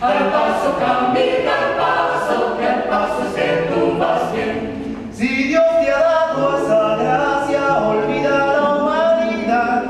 Al paso camina, al paso, que al paso es que tú vas bien. Si Dios te ha dado esa gracia, olvida la humanidad.